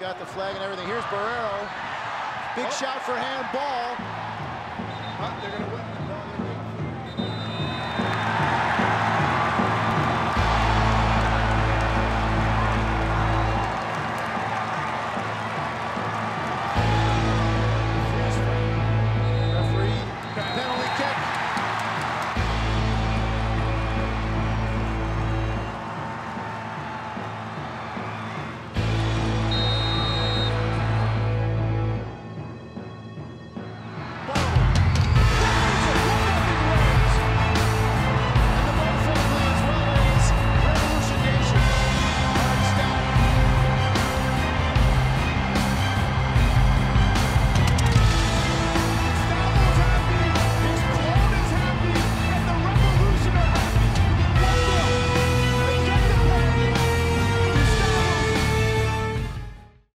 got the flag and everything. Here's Barrero. Big Oh. shot for handball. Oh,